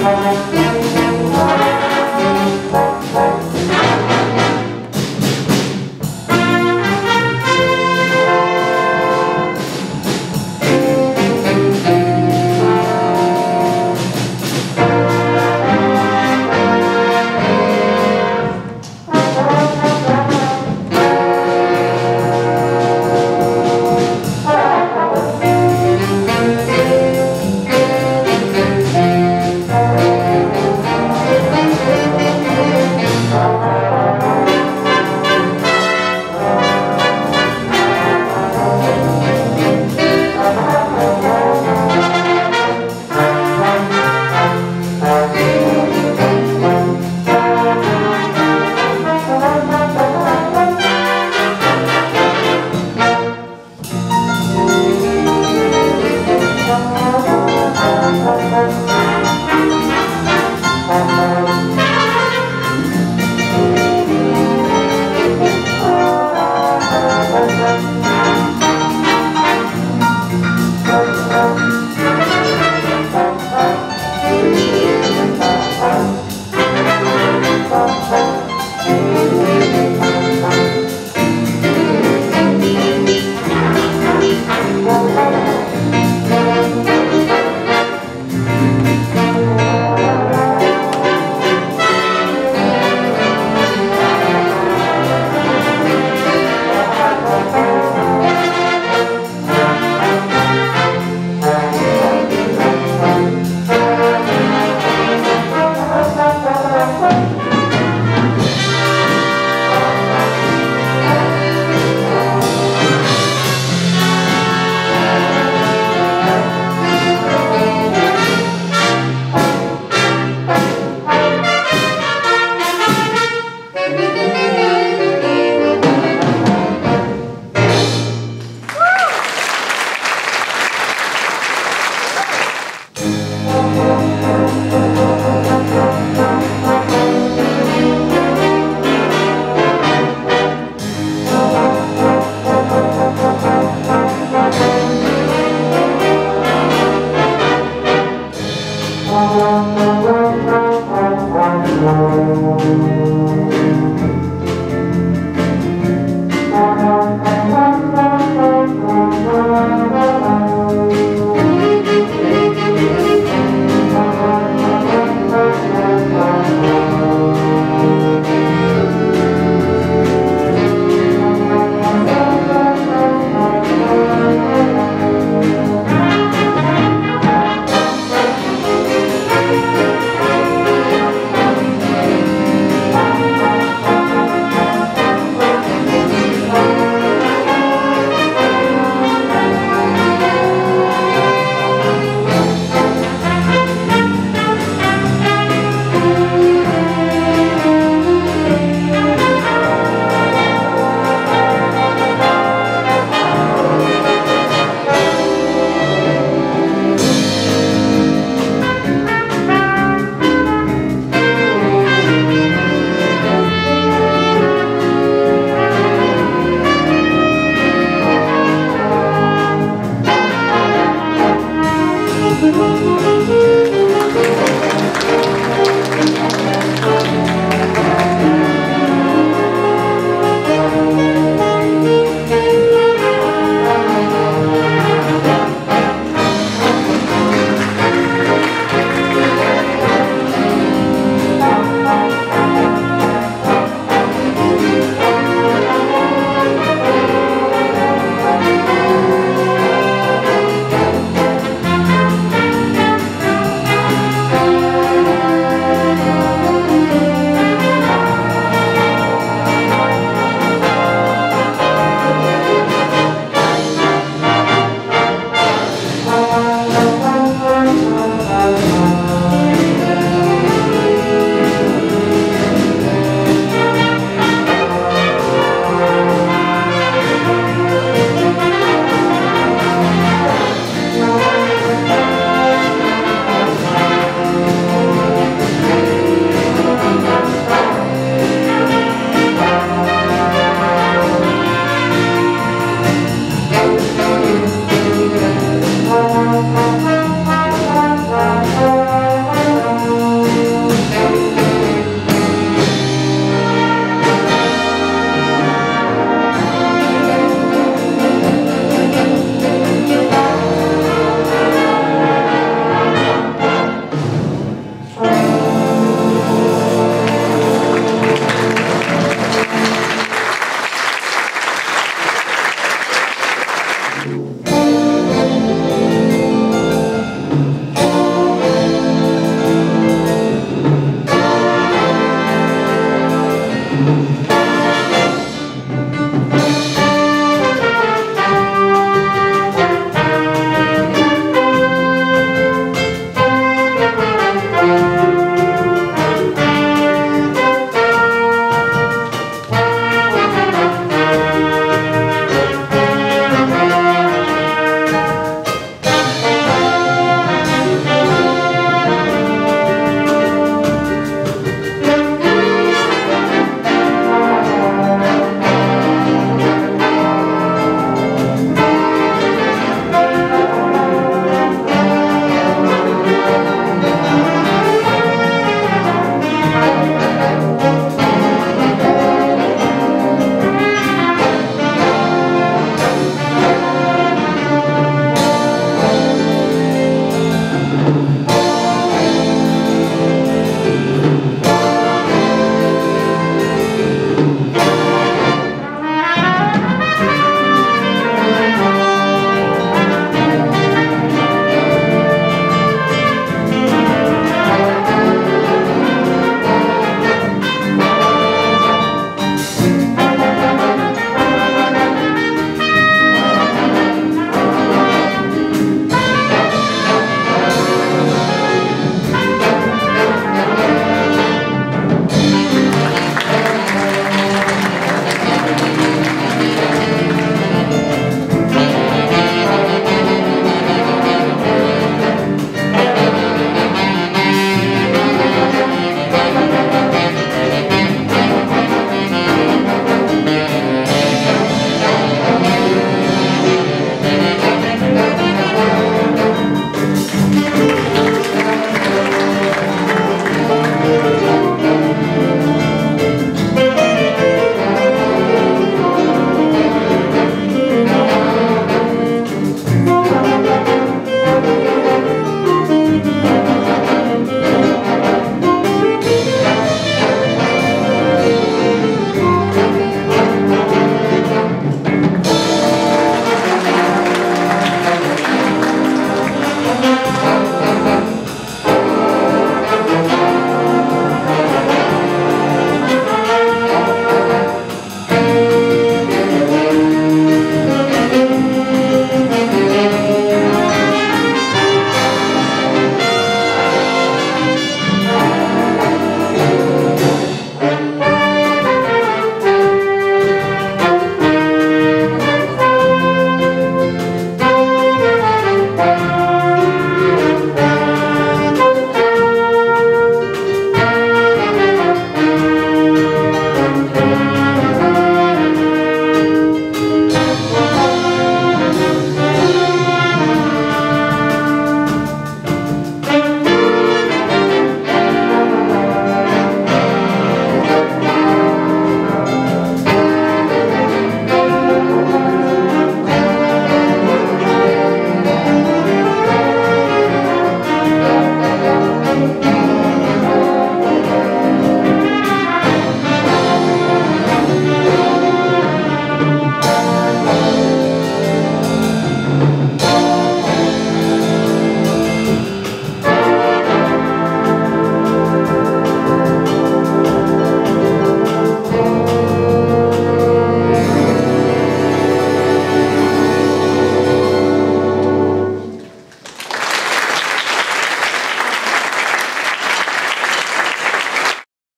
Música Thank you.